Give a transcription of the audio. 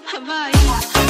Hawaii.